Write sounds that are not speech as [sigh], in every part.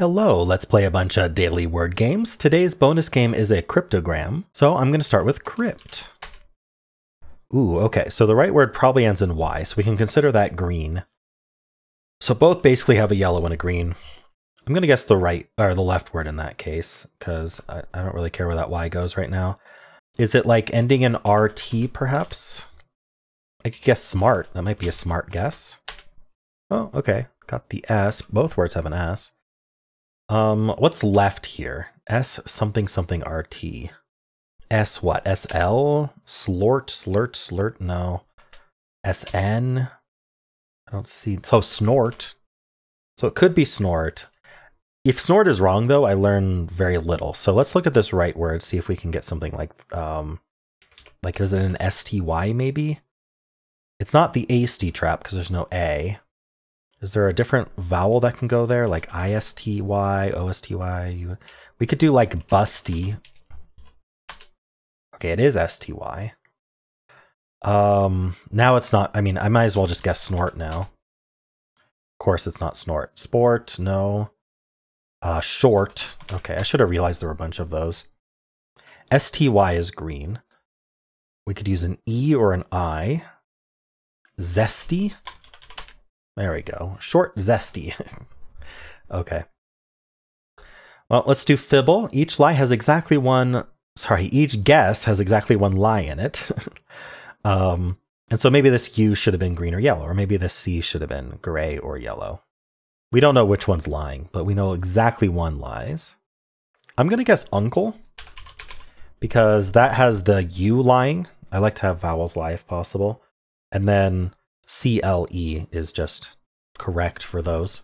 Hello, let's play a bunch of daily word games. Today's bonus game is a cryptogram, so I'm going to start with crypt. Ooh, okay, so the right word probably ends in Y, so we can consider that green. So both basically have a yellow and a green. I'm going to guess the right, or the left word in that case, because I, I don't really care where that Y goes right now. Is it like ending in RT, perhaps? I could guess smart. That might be a smart guess. Oh, okay. Got the S. Both words have an S. Um, what's left here? S something something RT. S what? SL? Slort, slurt, slurt? No. SN? I don't see. So snort. So it could be snort. If snort is wrong, though, I learn very little. So let's look at this right word, see if we can get something like, um, like is it an STY maybe? It's not the AST trap because there's no A. Is there a different vowel that can go there, like ISTY, OSTY? We could do like busty. Okay, it is STY. Um, now it's not, I mean, I might as well just guess snort now. Of course, it's not snort. Sport, no. Uh, short. Okay, I should have realized there were a bunch of those. STY is green. We could use an E or an I. Zesty. There we go. Short zesty. [laughs] okay. Well, let's do fibble. Each lie has exactly one, sorry, each guess has exactly one lie in it. [laughs] um, and so maybe this U should have been green or yellow, or maybe this C should have been gray or yellow. We don't know which one's lying, but we know exactly one lies. I'm going to guess uncle because that has the U lying. I like to have vowels lie if possible. And then CLE is just correct for those.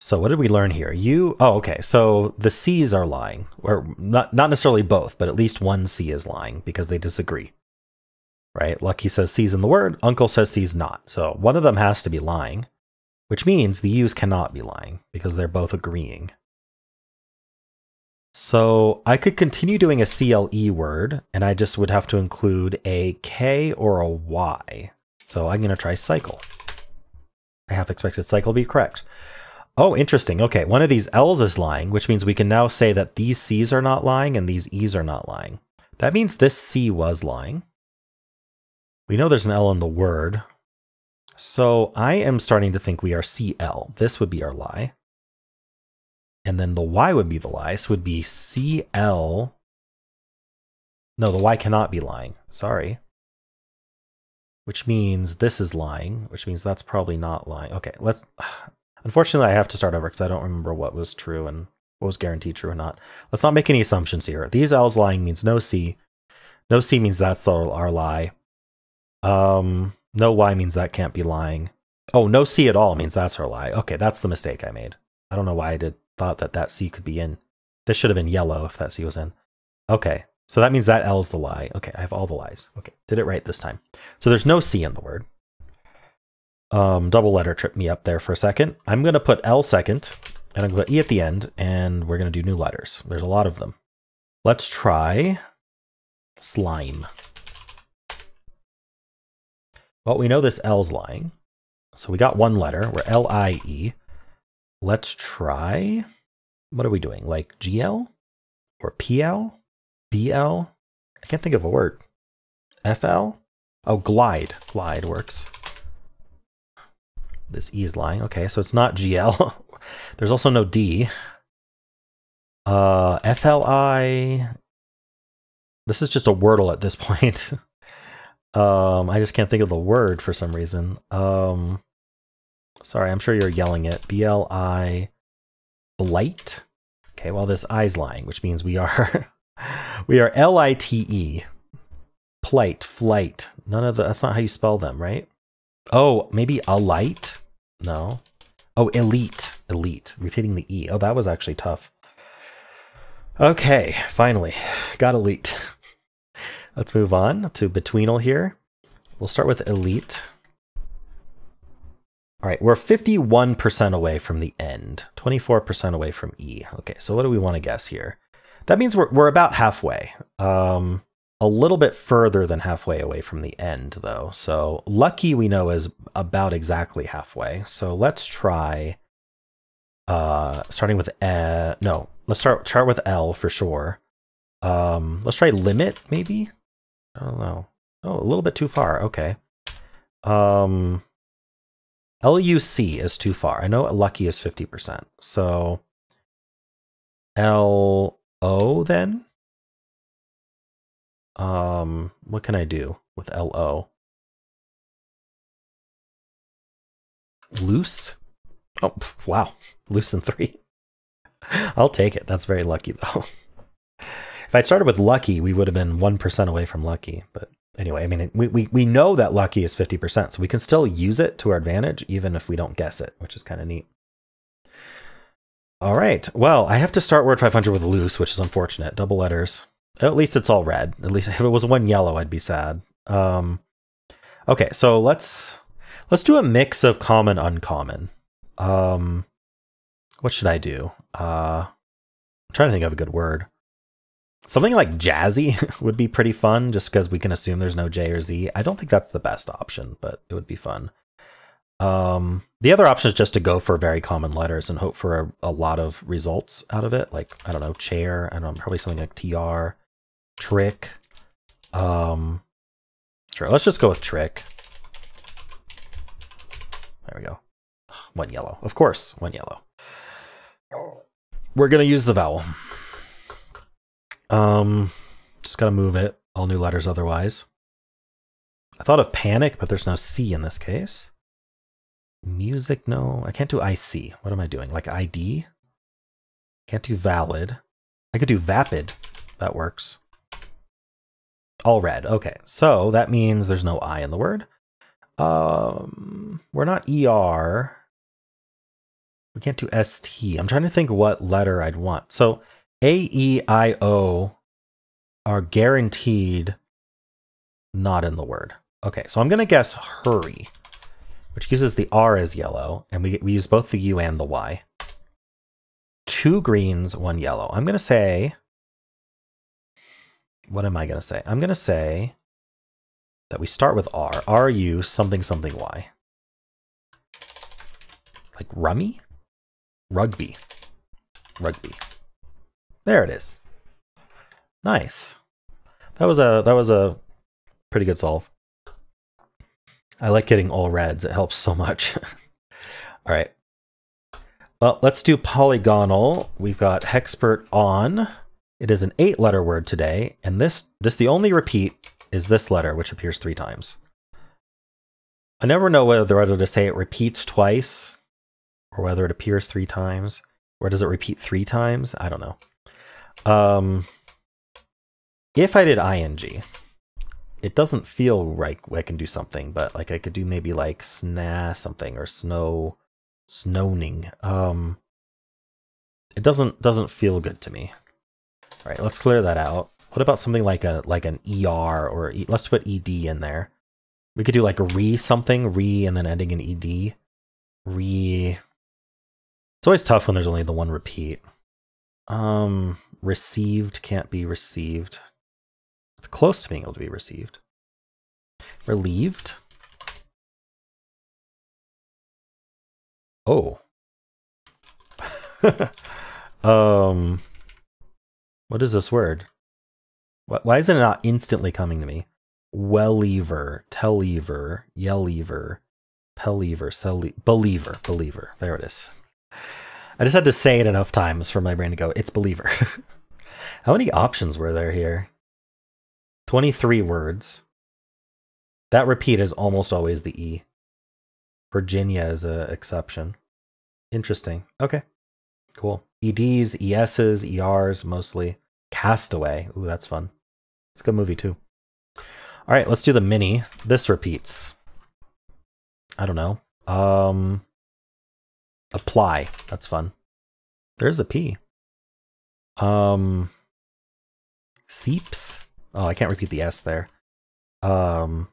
So what did we learn here? You oh okay, so the C's are lying. Or not not necessarily both, but at least one C is lying because they disagree. Right? Lucky says C's in the word, Uncle says C's not. So one of them has to be lying, which means the U's cannot be lying because they're both agreeing. So I could continue doing a CLE word, and I just would have to include a K or a Y. So I'm going to try cycle. I half expected cycle be correct. Oh, interesting. Okay, one of these L's is lying, which means we can now say that these C's are not lying and these E's are not lying. That means this C was lying. We know there's an L in the word. So I am starting to think we are CL. This would be our lie. And then the Y would be the lie. So would be CL. No, the Y cannot be lying. Sorry which means this is lying, which means that's probably not lying. Okay, let's. [sighs] Unfortunately, I have to start over because I don't remember what was true and what was guaranteed true or not. Let's not make any assumptions here. These L's lying means no C. No C means that's our lie. Um, no Y means that can't be lying. Oh, no C at all means that's our lie. Okay, that's the mistake I made. I don't know why I did thought that that C could be in. This should have been yellow if that C was in. Okay, so that means that L is the lie. Okay, I have all the lies. Okay, did it right this time. So there's no C in the word. Um, double letter tripped me up there for a second. I'm going to put L second, and I'm going to put E at the end, and we're going to do new letters. There's a lot of them. Let's try slime. Well, we know this L's lying. So we got one letter. We're L-I-E. Let's try, what are we doing? Like GL or PL? BL? I can't think of a word. FL? Oh, glide. Glide works. This E is lying. Okay, so it's not GL. [laughs] There's also no D. Uh, FLI. This is just a wordle at this [laughs] point. um, I just can't think of the word for some reason. Um, sorry, I'm sure you're yelling it. BLI. Blight. Okay, well, this I's lying, which means we are [laughs] we are L I T E. Plight, flight. None of the, that's not how you spell them, right? Oh, maybe a light? No. Oh, elite. Elite. Repeating the E. Oh, that was actually tough. Okay, finally. Got elite. Let's move on to Betweenle here. We'll start with elite. All right, we're 51% away from the end, 24% away from E. Okay, so what do we want to guess here? That means we're, we're about halfway. Um, a little bit further than halfway away from the end, though. So lucky we know is about exactly halfway. So let's try Uh, starting with uh, no, let's start start with L for sure. Um, let's try limit maybe. I don't know. Oh, a little bit too far. Okay. Um, LUC is too far. I know lucky is 50%. So LO then? Um, what can I do with LO? Loose? Oh, wow. Loose in three. [laughs] I'll take it. That's very lucky though. [laughs] if I'd started with lucky, we would have been 1% away from lucky, but anyway, I mean, we, we, we know that lucky is 50%, so we can still use it to our advantage, even if we don't guess it, which is kind of neat. All right. Well, I have to start word 500 with loose, which is unfortunate. Double letters. At least it's all red. At least if it was one yellow, I'd be sad. Um, okay, so let's let's do a mix of common, uncommon. Um, what should I do? Uh, I'm trying to think of a good word. Something like jazzy [laughs] would be pretty fun just because we can assume there's no J or Z. I don't think that's the best option, but it would be fun. Um, the other option is just to go for very common letters and hope for a, a lot of results out of it. Like, I don't know, chair, I don't know, probably something like TR, trick. Um, sure, let's just go with trick. There we go. One yellow. Of course, one yellow. We're going to use the vowel. Um, just gotta move it. All new letters otherwise. I thought of panic, but there's no C in this case. Music, no. I can't do IC. What am I doing? Like ID? Can't do valid. I could do vapid. That works. All red. Okay, so that means there's no I in the word. Um, we're not ER. We can't do ST. I'm trying to think what letter I'd want. So a, E, I, O are guaranteed not in the word. Okay, so I'm going to guess hurry, which uses the R as yellow, and we, we use both the U and the Y. Two greens, one yellow. I'm going to say, what am I going to say? I'm going to say that we start with R. R, U, something, something, Y. Like rummy? Rugby. Rugby. There it is. Nice. That was a that was a pretty good solve. I like getting all reds. It helps so much. [laughs] all right. Well, let's do Polygonle. We've got hexpert on. It is an eight letter word today, and this this the only repeat is this letter, which appears three times. I never know whether to say it repeats twice or whether it appears three times. Or does it repeat three times? I don't know. Um, if I did ing, it doesn't feel like I can do something, but like I could do maybe like sna something or snow, snowing. Um, it doesn't doesn't feel good to me. All right, let's clear that out. What about something like a like an er or e, let's put ed in there. We could do like a re something, re, and then ending in ed. Re. It's always tough when there's only the one repeat. Um, received can't be received. It's close to being able to be received. Relieved. Oh. [laughs] um, what is this word? Why is it not instantly coming to me? Wellever, tellever, yellever, pellever, believer, believer. There it is. I just had to say it enough times for my brain to go, it's believer. [laughs] How many options were there here? 23 words. That repeat is almost always the E. Virginia is an exception. Interesting. Okay. Cool. EDs, ESs, ERs mostly. Castaway. Ooh, that's fun. It's a good movie too. All right, let's do the mini. This repeats. I don't know. Um, Apply. That's fun. There's a P. Um, seeps. Oh, I can't repeat the S there. Um,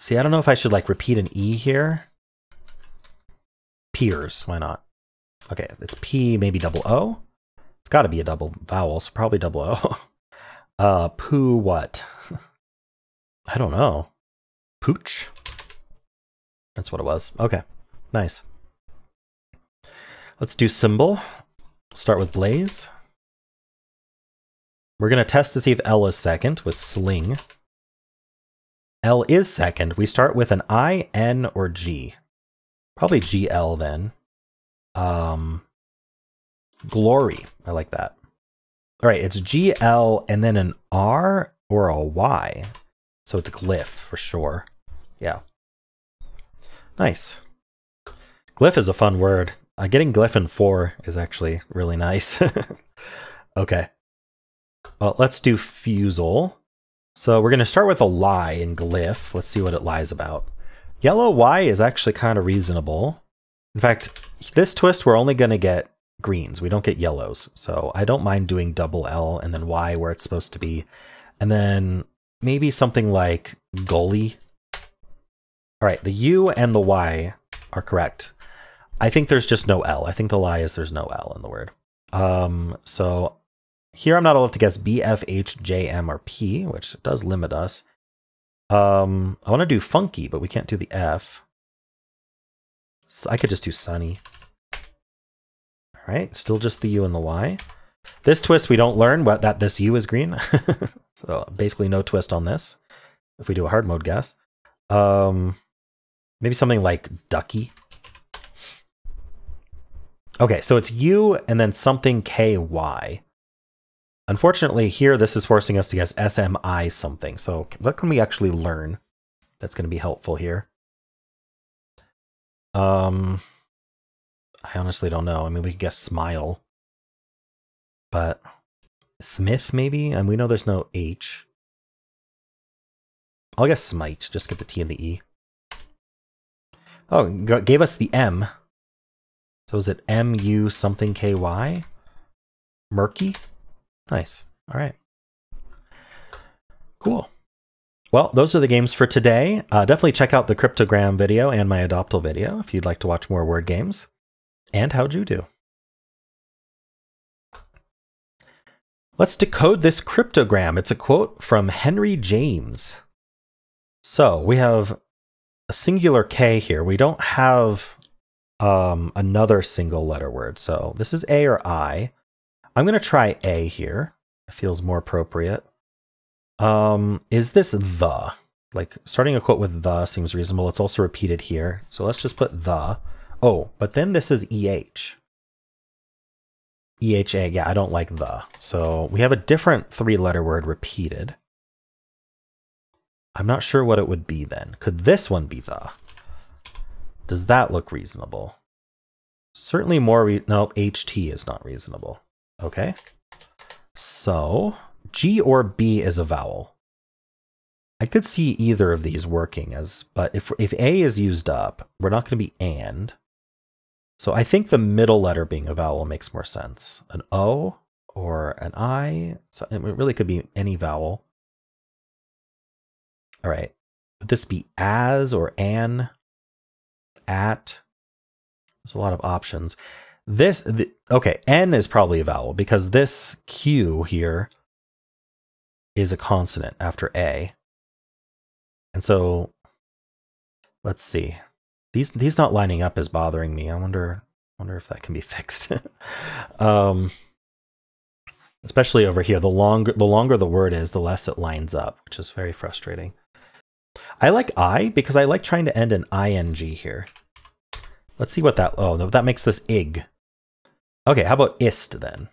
see, I don't know if I should like repeat an E here. Peers. Why not? Okay, it's P, maybe double O. It's got to be a double vowel, so probably double O. [laughs] uh, poo what? [laughs] I don't know. Pooch? That's what it was. Okay, nice. Let's do Symble. Start with Blaze. We're going to test to see if L is second with Sling. L is second. We start with an I, N, or G. Probably GL then. Um, glory. I like that. All right, it's GL and then an R or a Y. So it's glyph for sure. Yeah. Nice. Glyph is a fun word. Uh, getting glyph in 4 is actually really nice. [laughs] okay. Let's do Fusele. So we're going to start with a lie in glyph. Let's see what it lies about. Yellow Y is actually kind of reasonable. In fact, this twist we're only going to get greens. We don't get yellows. So I don't mind doing double L and then Y where it's supposed to be. And then maybe something like goalie. All right, the U and the Y are correct. I think there's just no L. I think the lie is there's no L in the word. Um, so here I'm not allowed to guess B, F, H, J, M, or P, which does limit us. Um, I want to do funky, but we can't do the F. So I could just do sunny. All right, still just the U and the Y. This twist, we don't learn what that this U is green. [laughs] so basically no twist on this. If we do a hard mode guess. Um, maybe something like ducky. Okay, so it's U and then something KY. Unfortunately, here this is forcing us to guess SMI something. So what can we actually learn that's going to be helpful here? Um, I honestly don't know. I mean, we could guess smile. But Smith, maybe? And we know there's no H. I'll guess smite. Just get the T and the E. Oh, gave us the M. So is it M-U something K-Y? Murky? Nice. All right. Cool. Well, those are the games for today. Uh, definitely check out the cryptogram video and my adoptal video if you'd like to watch more word games. And how'd you do? Let's decode this cryptogram. It's a quote from Henry James. So we have a singular K here. We don't have um, another single letter word. So this is A or I. I'm going to try A here. It feels more appropriate. Um, is this the? Like starting a quote with the seems reasonable. It's also repeated here. So let's just put the. Oh, but then this is EH. EHA, yeah, I don't like the. So we have a different three letter word repeated. I'm not sure what it would be then. Could this one be the? Does that look reasonable? Certainly more, re no, HT is not reasonable. Okay. So G or B is a vowel. I could see either of these working as, but if, if A is used up, we're not going to be and. So I think the middle letter being a vowel makes more sense. An O or an I. So it really could be any vowel. All right. Would this be as or an? At? There's a lot of options. This, the, okay, N is probably a vowel because this Q here is a consonant after A. And so let's see. These these not lining up is bothering me. I wonder wonder if that can be [laughs] fixed. um, especially over here, the longer the longer the word is, the less it lines up, which is very frustrating. I like I because I like trying to end an ing here. Let's see what that. Oh, that makes this ig. Okay, how about ist then?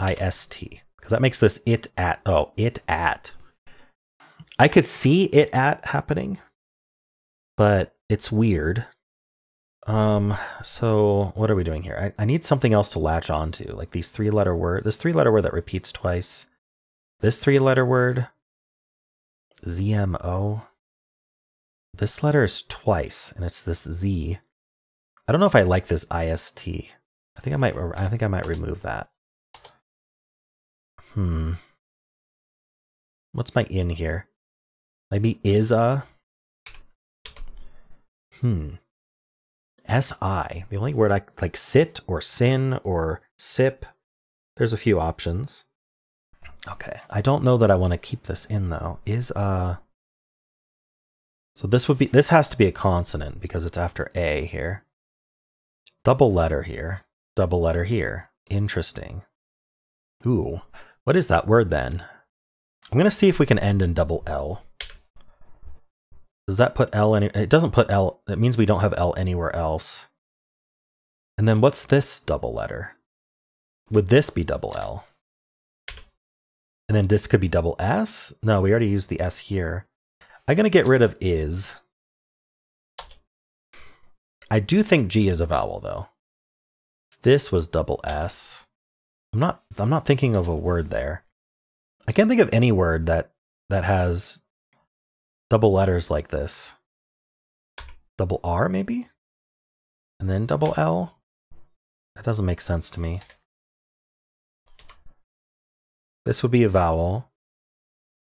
ist because that makes this it at. Oh, it at. I could see it at happening, but it's weird. Um, so what are we doing here? I, I need something else to latch onto, like these three letter word, this three letter word that repeats twice. This three letter word, ZMO. This letter is twice, and it's this Z. I don't know if I like this IST. I think I might, I think I might remove that. Hmm. What's my in here? Maybe is a. Hmm. SI. The only word I like sit or sin or sip. There's a few options. Okay. I don't know that I want to keep this in though. Is a. So this would be this has to be a consonant because it's after A here. Double letter here. Double letter here. Interesting. Ooh, what is that word then? I'm going to see if we can end in double L. Does that put L any? It doesn't put L. It means we don't have L anywhere else. And then what's this double letter? Would this be double L? And then this could be double S? No, we already used the S here. I'm going to get rid of is. I do think G is a vowel though. This was double S. I'm not I'm not thinking of a word there. I can't think of any word that that has double letters like this. Double R maybe? And then double L? That doesn't make sense to me. This would be a vowel.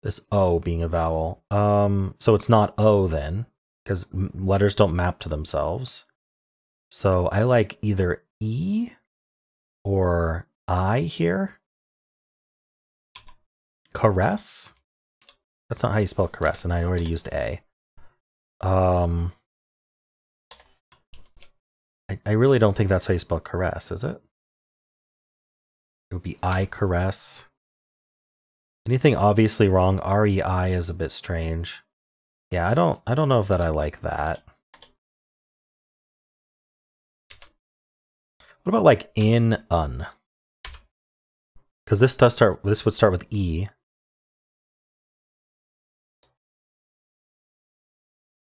This O being a vowel. Um, so it's not O then, because letters don't map to themselves. So I like either E or I here. Caress? That's not how you spell caress, and I already used A. Um, I, I really don't think that's how you spell caress, is it? It would be I caress. Anything obviously wrong, R-E-I is a bit strange. Yeah, I don't I don't know if that I like that. What about like in un? Because this does start this would start with E.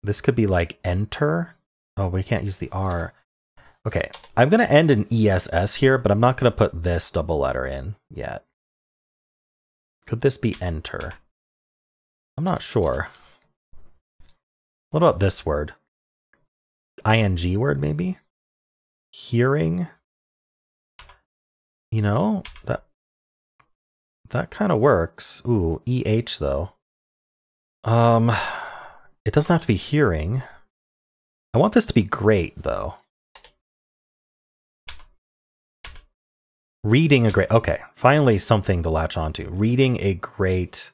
This could be like enter. Oh, we can't use the R. Okay, I'm going to end in ESS here, but I'm not going to put this double letter in yet. Could this be enter? I'm not sure. What about this word? ING word, maybe? Hearing? You know, that that kind of works. Ooh, EH though. Um, it doesn't have to be hearing. I want this to be great, though. Reading a great... Okay, finally something to latch onto. Reading a great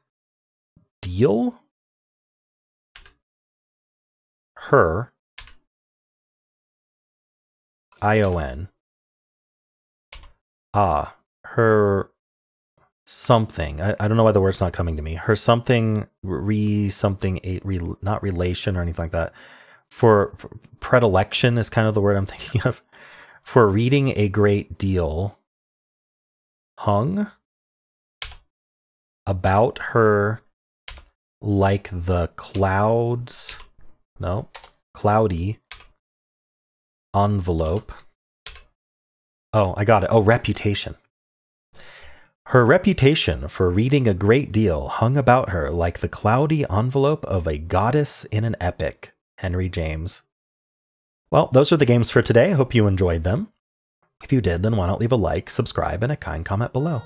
deal? Her. I-O-N. Ah, her something. I, I don't know why the word's not coming to me. Her something re something a re, not relation or anything like that. For, for predilection is kind of the word I'm [laughs] thinking of. For reading a great deal hung about her like the clouds. No, cloudy envelope. Oh, I got it. Oh, reputation. Her reputation for reading a great deal hung about her like the cloudy envelope of a goddess in an epic. Henry James. Well, those are the games for today. I hope you enjoyed them. If you did, then why not leave a like, subscribe, and a kind comment below.